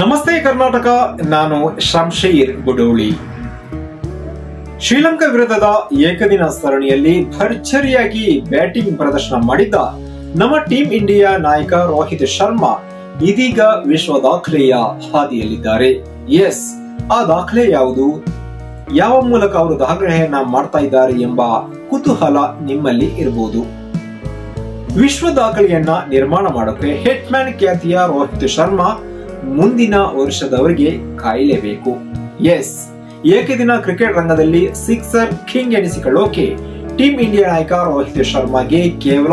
ನಮಸ್ತೆ ಕರ್ನಾಟಕ, ನಾನು ಶಂಶೀರ್ ಗುಡೋಳಿ. ಶ್ರೀಲಂಕಾ ವಿರುದ್ಧದ ಏಕದಿನ ಸರಣಿಯಲ್ಲಿ ಭರ್ಜರಿಯಾಗಿ ಬ್ಯಾಟಿಂಗ್ ಪ್ರದರ್ಶನ ಮಾಡಿದ್ದ ನಮ್ಮ ಟೀಂ ಇಂಡಿಯಾ ನಾಯಕ ರೋಹಿತ್ ಶರ್ಮಾ ಇದೀಗ ವಿಶ್ವ ದಾಖಲೆಯ ಹಾದಿಯಲ್ಲಿದ್ದಾರೆ. ಎಸ್, ಆ ದಾಖಲೆ ಯಾವುದು? ಯಾವ ಮೂಲಕ ಅವರು ದಾಖಲೆಯನ್ನ ಮಾಡ್ತಾ ಇದ್ದಾರೆ ಎಂಬ ಕುತೂಹಲ ನಿಮ್ಮಲ್ಲಿ ಇರಬಹುದು ವಿಶ್ವ ದಾಖಲೆಯನ್ನ ನಿರ್ಮಾಣ ಮಾಡೋಕೆ ಹೆಟ್ಮ್ಯಾನ್ ಖ್ಯಾತಿಯ ರೋಹಿತ್ ಶರ್ಮಾ ಮುಂದಿನ ವರ್ಷದವರಿಗೆ ಕಾಯಲೇಬೇಕು. ಎಸ್ ಏಕದಿನ ಕ್ರಿಕೆಟ್ ರಂಗದಲ್ಲಿ ಸಿಕ್ಸರ್ ಕಿಂಗ್ ಎನಿಸಿಕೊಳ್ಳೋಕೆ ಟೀಂ ಇಂಡಿಯಾ ನಾಯಕ ರೋಹಿತ್ ಶರ್ಮಾಗೆ ಕೇವಲ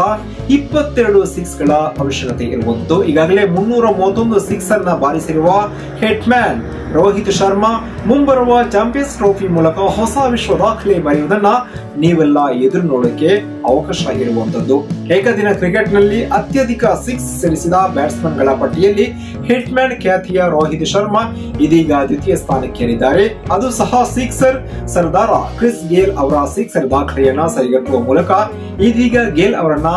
ಇಪ್ಪತ್ತೆರಡು ಸಿಕ್ಸ್ಗಳ ಅವಶ್ಯಕತೆ ಇರುವಂತದ್ದು ಈಗಾಗಲೇ ಮುನ್ನೂರ ಮೂವತ್ತೊಂದು ಸಿಕ್ಸ್ ಅನ್ನ ಬಾರಿಸಿರುವ ಹೆಟ್ಮ್ಯಾನ್ ರೋಹಿತ್ ಶರ್ಮಾ, ಮುಂಬರುವ ಚಾಂಪಿಯನ್ಸ್ ಟ್ರೋಫಿ ಮೂಲಕ ಹೊಸ ವಿಶ್ವ ದಾಖಲೆ ಬರೆಯುವುದನ್ನ ನೀವೆಲ್ಲ ಎದುರು ನೋಡಕ್ಕೆ ಅವಕಾಶ ಇರುವಂತದ್ದು ಏಕದಿನ ಕ್ರಿಕೆಟ್ನಲ್ಲಿ ಅತ್ಯಧಿಕ ಸಿಕ್ಸ್ ಸಿಡಿಸಿದ ಬ್ಯಾಟ್ಸ್ಮನ್ಗಳ ಪಟ್ಟಿಯಲ್ಲಿ ಹಿಟ್ಮ್ಯಾನ್ ಖ್ಯಾತಿಯ ರೋಹಿತ್ ಶರ್ಮಾ ಇದೀಗ ದ್ವಿತೀಯ ಸ್ಥಾನಕ್ಕೇರಿದ್ದಾರೆ. ಅದು ಸಹ ಸಿಕ್ಸರ್ ಸರ್ದಾರ ಕ್ರಿಸ್ ಗೇಲ್ ಅವರ ಸಿಕ್ಸರ್ ದಾಖಲೆಯನ್ನ ಸರಿಗಟ್ಟುವ ಮೂಲಕ ಇದೀಗ ಗೇಲ್ ಅವರನ್ನ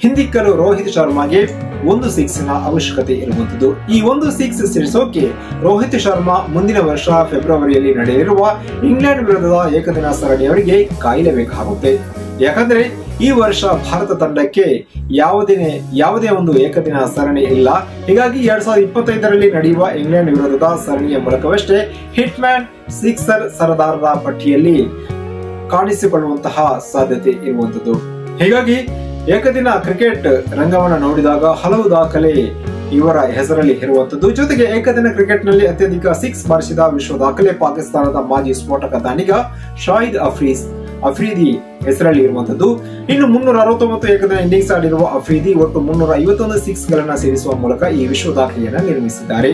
ಹಿಂದಿಕ್ಕಲು ರೋಹಿತ್ ಶರ್ಮಾಗೆ ಒಂದು ಸಿಕ್ಸ್ನ ಅವಶ್ಯಕತೆ ಇರುವಂತದ್ದು ಈ ಒಂದು ಸಿಕ್ಸ್ ಸಿಡಿಸೋಕೆ ರೋಹಿತ್ ಶರ್ಮಾ ಮುಂದಿನ ವರ್ಷ ಫೆಬ್ರವರಿಯಲ್ಲಿ ನಡೆಯಲಿರುವ ಇಂಗ್ಲೆಂಡ್ ವಿರುದ್ಧದ ಏಕದಿನ ಸರಣಿಯವರಿಗೆ ಕಾಯಲೇಬೇಕಾಗುತ್ತೆ. ಯಾಕಂದ್ರೆ ಈ ವರ್ಷ ಭಾರತ ತಂಡಕ್ಕೆ ಯಾವುದೇ ಯಾವುದೇ ಒಂದು ಏಕದಿನ ಸರಣಿ ಇಲ್ಲ. ಹೀಗಾಗಿ ಎರಡ್ ಸಾವಿರದ ಇಪ್ಪತ್ತೈದರಲ್ಲಿ ನಡೆಯುವ ಇಂಗ್ಲೆಂಡ್ ವಿರುದ್ಧದ ಸರಣಿಯ ಮೂಲಕವಷ್ಟೇ ಹಿಟ್ಮ್ಯಾನ್ ಸಿಕ್ಸರ್ ಸರದಾರರ ಪಟ್ಟಿಯಲ್ಲಿ ಕಾಣಿಸಿಕೊಳ್ಳುವಂತಹ ಸಾಧ್ಯತೆ ಇರುವಂತದ್ದು ಹೀಗಾಗಿ ಏಕದಿನ ಕ್ರಿಕೆಟ್ ರಂಗವನ್ನು ನೋಡಿದಾಗ ಹಲವು ದಾಖಲೆ ಇವರ ಹೆಸರಲ್ಲಿ ಇರುವಂತದ್ದು. ಜೊತೆಗೆ ಏಕದಿನ ಕ್ರಿಕೆಟ್ನಲ್ಲಿ ಅತ್ಯಧಿಕ ಸಿಕ್ಸ್ ಬಾರಿಸಿದ ವಿಶ್ವ ದಾಖಲೆ ಪಾಕಿಸ್ತಾನದ ಮಾಜಿ ಸ್ಫೋಟಕ ದಾನಿಗ ಶಾಹಿದ್ ಅಫ್ರೀಸ್, ಅಫ್ರೀದಿ ಹೆಸರಲ್ಲಿ ಇರುವಂತದ್ದು. ಇನ್ನು ಮುನ್ನೂರ ಅರವತ್ತೊಂಬತ್ತು ಏಕದಿನ ಇನ್ನಿಂಗ್ಸ್ ಆಡಿರುವ ಅಫ್ರೀದಿ ಒಟ್ಟು ಮುನ್ನೂರ ಐವತ್ತೊಂದು ಸಿಕ್ಸ್ ಗಳನ್ನ ಸೇರಿಸುವ ಮೂಲಕ ಈ ವಿಶ್ವ ದಾಖಲೆಯನ್ನ ನಿರ್ಮಿಸಿದ್ದಾರೆ.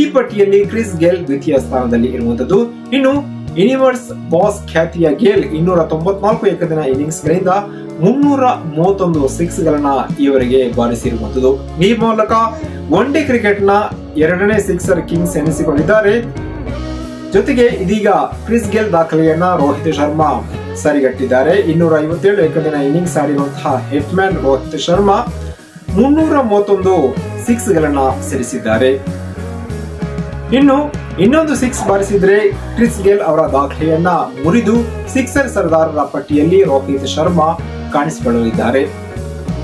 ಈ ಪಟ್ಟಿಯಲ್ಲಿ ಕ್ರಿಸ್ ಗೇಲ್ ದ್ವಿತೀಯ ಸ್ಥಾನದಲ್ಲಿ ಇರುವಂತದ್ದು. ಇನ್ನು ಯೂನಿವರ್ಸ್ ಬಾಸ್ ಖ್ಯಾತಿಯ ಗೇಲ್ ಇನ್ನೂರ ತೊಂಬತ್ನಾಲ್ಕು ಏಕದಿನ ಇನ್ನಿಂಗ್ಸ್ ಗಳಿಂದ ಮುನ್ನೂರ ಮೂವತ್ತೊಂದು ಸಿಕ್ಸ್ ಗಳನ್ನ ಈವರೆಗೆ ಬಾರಿಸಿರುವಂತದ್ದು ಈ ಮೂಲಕ ಒನ್ ಡೇ ಕ್ರಿಕೆಟ್ನ ಎರಡನೇ ಸಿಕ್ಸರ್ ಕಿಂಗ್ಸ್ ಎನಿಸಿಕೊಂಡಿದ್ದಾರೆ. ಜೊತೆಗೆ ಇದೀಗ ಕ್ರಿಸ್ ಗೇಲ್ ದಾಖಲೆಯನ್ನ ರೋಹಿತ್ ಶರ್ಮಾ ಸರಿಗಟ್ಟಿದ್ದಾರೆ. ಇನ್ನೂರ ಐವತ್ತೇಳು ಏಕದಿನ ಇನ್ನಿಂಗ್ಸ್ ಆಡಿರುವಂತಹ ಹೆಟ್ಮ್ಯಾನ್ ರೋಹಿತ್ ಶರ್ಮಾ ಮುನ್ನೂರ ಮೂವತ್ತೊಂದು ಸಿಕ್ಸ್ ಗಳನ್ನ ಸೇರಿಸಿದ್ದಾರೆ. ಇನ್ನು ಇನ್ನೊಂದು ಸಿಕ್ಸ್ ಬಾರಿಸಿದ್ರೆ ಕ್ರಿಸ್ ಗೇಲ್ ಅವರ ದಾಖಲೆಯನ್ನ ಮುರಿದು ಸಿಕ್ಸರ್ ಸರ್ದಾರರ ಪಟ್ಟಿಯಲ್ಲಿ ರೋಹಿತ್ ಶರ್ಮಾ ಕಾಣಿಸಿಕೊಳ್ಳಲಿದ್ದಾರೆ.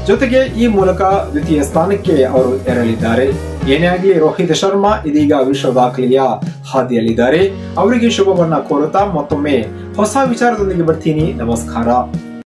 ಜೊತೆಗೆ ಈ ಮೂಲಕ ದ್ವಿತೀಯ ಸ್ಥಾನಕ್ಕೆ ಅವರು ತೆರಳಿದ್ದಾರೆ. ಏನೇ ಆಗಲಿ ರೋಹಿತ್ ಶರ್ಮಾ ಇದೀಗ ವಿಶ್ವ ದಾಖಲೆಯ ಹಾದಿಯಲ್ಲಿದ್ದಾರೆ. ಅವರಿಗೆ ಶುಭವನ್ನ ಕೋರುತ್ತಾ ಮತ್ತೊಮ್ಮೆ ಹೊಸ ವಿಚಾರದೊಂದಿಗೆ ಬರ್ತೀನಿ. ನಮಸ್ಕಾರ.